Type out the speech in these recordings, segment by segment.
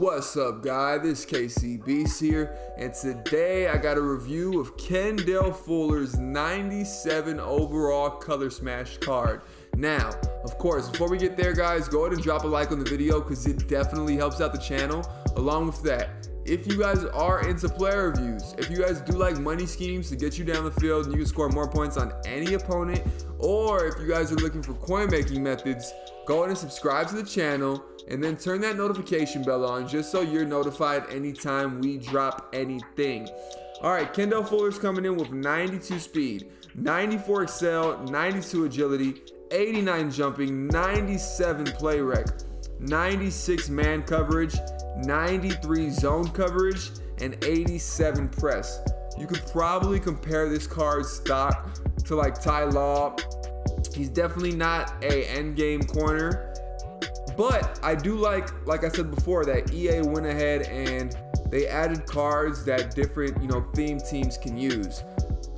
What's up, guy? This is KC Beast here, and today I got a review of Kendall Fuller's 97 overall Color Smash card. Now, of course, before we get there, guys, go ahead and drop a like on the video because it definitely helps out the channel. Along with that, if you guys are into player reviews, if you guys do like money schemes to get you down the field and you can score more points on any opponent, or if you guys are looking for coin making methods, go ahead and subscribe to the channel and then turn that notification bell on just so you're notified anytime we drop anything. All right, Kendall Fuller's coming in with 92 speed, 94 accel, 92 agility, 89 jumping, 97 play rec, 96 man coverage, 93 zone coverage, and 87 press. You could probably compare this card's stock to like Ty Law. He's definitely not a end game corner, but I do like, like I said before, that EA went ahead and they added cards that different, you know, theme teams can use.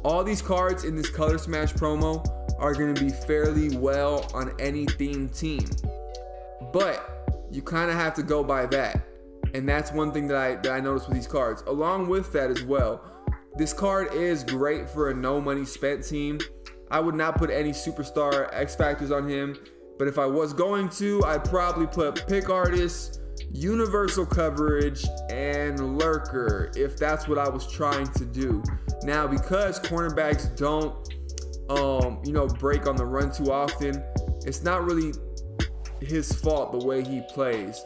All these cards in this Color Smash promo are going to be fairly well on any theme team. But you kind of have to go by that. And that's one thing that I that I noticed with these cards. Along with that as well, this card is great for a no money spent team. I would not put any superstar X factors on him. But if I was going to, I'd probably put pick artist, universal coverage, and lurker if that's what I was trying to do. Now, because cornerbacks don't, um, you know, break on the run too often, it's not really his fault the way he plays.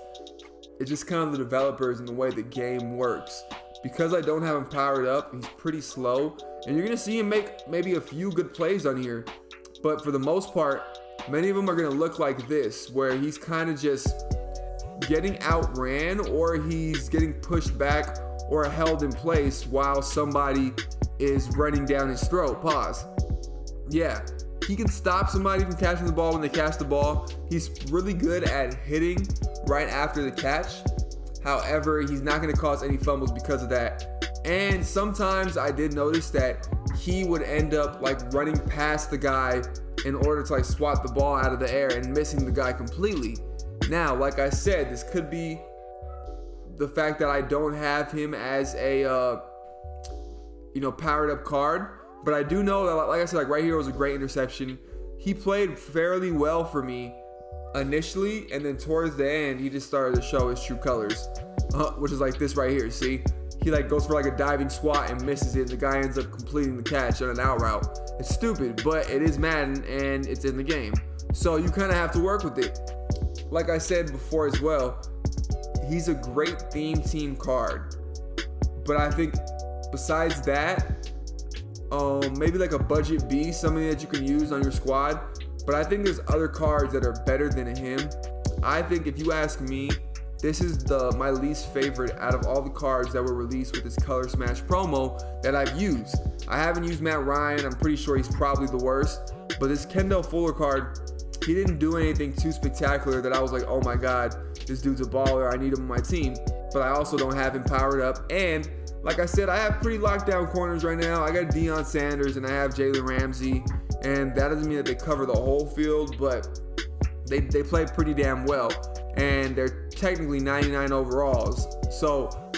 It's just kind of the developers and the way the game works. Because I don't have him powered up, he's pretty slow, and you're gonna see him make maybe a few good plays on here. But for the most part, Many of them are going to look like this, where he's kind of just getting outran or he's getting pushed back or held in place while somebody is running down his throat. Pause. Yeah, he can stop somebody from catching the ball when they catch the ball. He's really good at hitting right after the catch. However, he's not going to cause any fumbles because of that. And sometimes I did notice that he would end up like running past the guy in order to like swat the ball out of the air and missing the guy completely. Now, like I said, this could be the fact that I don't have him as a uh, you know powered up card, but I do know that like I said, like right here was a great interception. He played fairly well for me initially, and then towards the end, he just started to show his true colors, uh, which is like this right here. See, he like goes for like a diving swat and misses it, and the guy ends up completing the catch on an out route. It's stupid, but it is Madden and it's in the game. So you kind of have to work with it. Like I said before as well, he's a great theme team card. But I think besides that, um, maybe like a budget B, something that you can use on your squad. But I think there's other cards that are better than him. I think if you ask me, this is the my least favorite out of all the cards that were released with this Color Smash promo that I've used. I haven't used Matt Ryan. I'm pretty sure he's probably the worst. But this Kendall Fuller card, he didn't do anything too spectacular that I was like, oh my god, this dude's a baller. I need him on my team. But I also don't have him powered up. And like I said, I have pretty locked down corners right now. I got Deion Sanders and I have Jalen Ramsey. And that doesn't mean that they cover the whole field, but they, they play pretty damn well. And they're technically 99 overalls. So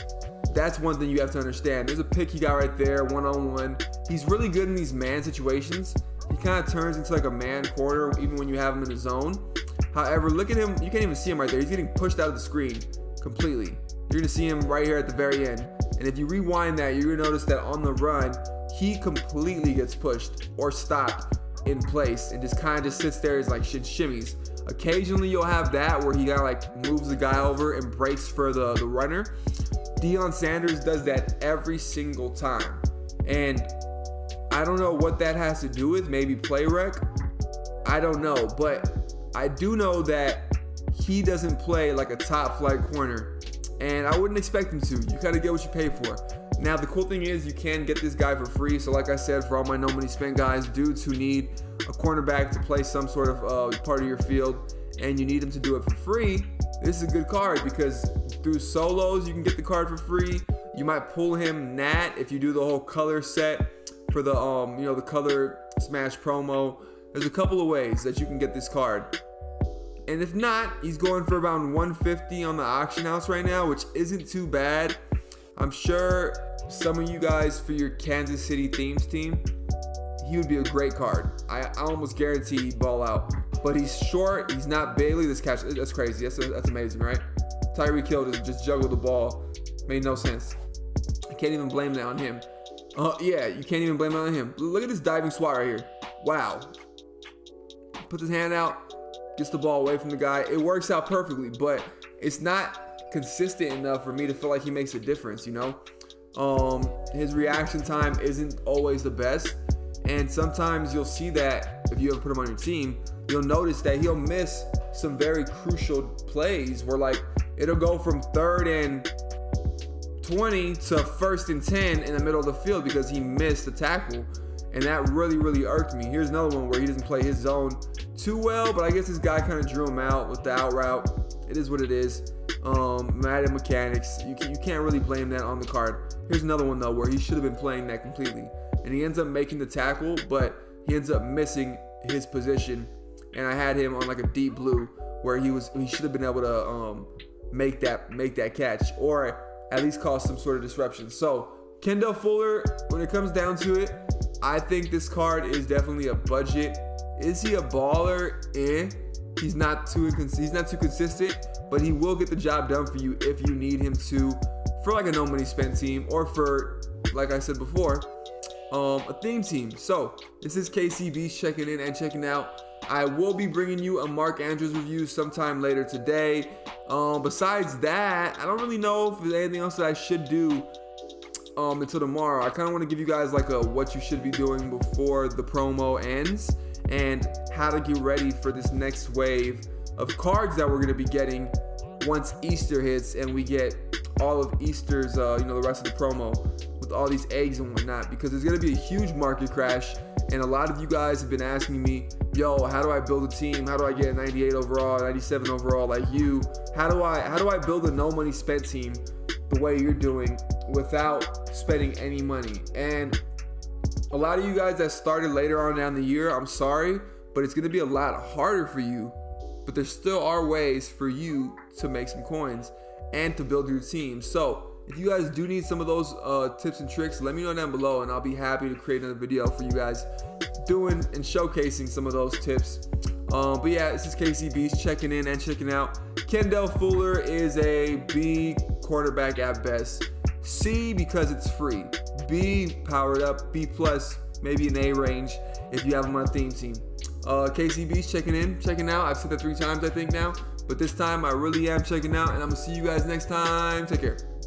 that's one thing you have to understand. There's a pick he got right there, one on one. He's really good in these man situations. He kind of turns into like a man corner even when you have him in the zone. However, look at him. You can't even see him right there. He's getting pushed out of the screen completely. You're gonna see him right here at the very end. And if you rewind that, you're gonna notice that on the run, he completely gets pushed or stopped in place and just kind of just sits there as like shimmies. Occasionally you'll have that where he kind of like moves the guy over and breaks for the, the runner. Deion Sanders does that every single time. And I don't know what that has to do with. Maybe play rec. I don't know. But I do know that he doesn't play like a top flight corner. And I wouldn't expect him to. You of get what you pay for. Now, the cool thing is you can get this guy for free. So, like I said, for all my no money spent guys, dudes who need a cornerback to play some sort of uh, part of your field, and you need him to do it for free, this is a good card because through solos you can get the card for free. You might pull him Nat if you do the whole color set for the um you know the color smash promo. There's a couple of ways that you can get this card. And if not, he's going for around 150 on the auction house right now, which isn't too bad. I'm sure some of you guys for your Kansas City themes team, he would be a great card. I, I almost guarantee he'd ball out. But he's short. He's not Bailey. This catch, that's crazy. That's, that's amazing, right? Tyreek Hill just, just juggled the ball. Made no sense. I can't even blame that on him. Uh, yeah, you can't even blame it on him. Look at this diving swat right here. Wow. Puts his hand out, gets the ball away from the guy. It works out perfectly, but it's not consistent enough for me to feel like he makes a difference, you know? Um, his reaction time isn't always the best. And sometimes you'll see that if you ever put him on your team, you'll notice that he'll miss some very crucial plays where like it'll go from third and 20 to first and 10 in the middle of the field because he missed the tackle. And that really, really irked me. Here's another one where he doesn't play his zone too well, but I guess this guy kind of drew him out with the out route. It is what it is. Um, at mechanics. You, can, you can't really blame that on the card. Here's another one though where he should have been playing that completely. And he ends up making the tackle, but he ends up missing his position. And I had him on like a deep blue where he was he should have been able to um, make that make that catch or at least cause some sort of disruption. So Kendall Fuller, when it comes down to it, I think this card is definitely a budget. Is he a baller? Eh. He's not too he's not too consistent, but he will get the job done for you if you need him to for like a no money spent team or for like I said before, um, a theme team. So this is KCB checking in and checking out. I will be bringing you a Mark Andrews review sometime later today. Um, besides that, I don't really know if there's anything else that I should do um, until tomorrow. I kind of want to give you guys like a what you should be doing before the promo ends and how to get ready for this next wave of cards that we're going to be getting once Easter hits and we get all of Easter's, uh, you know, the rest of the promo with all these eggs and whatnot because there's going to be a huge market crash and a lot of you guys have been asking me, yo, how do I build a team? How do I get a 98 overall, 97 overall like you? How do I how do I build a no money spent team the way you're doing without spending any money? And a lot of you guys that started later on down the year, I'm sorry, but it's gonna be a lot harder for you. But there still are ways for you to make some coins and to build your team. So if you guys do need some of those uh, tips and tricks, let me know down below and I'll be happy to create another video for you guys doing and showcasing some of those tips. Um, but yeah, this is KCB's checking in and checking out. Kendall Fuller is a B quarterback at best. C because it's free. B powered up. B plus, maybe an A range if you have him on a theme team. Uh, KCB's checking in, checking out. I've said that three times I think now, but this time I really am checking out, and I'm gonna see you guys next time. Take care.